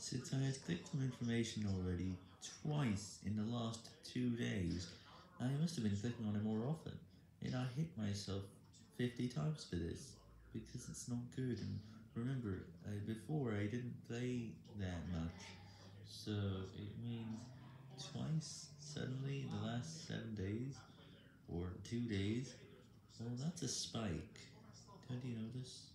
Since I had clicked on information already twice in the last two days, I must have been clicking on it more often, and I hit myself 50 times for this, because it's not good, and remember, I, before I didn't play that much, so it means twice suddenly in the last 7 days, or 2 days, well that's a spike, don't you notice?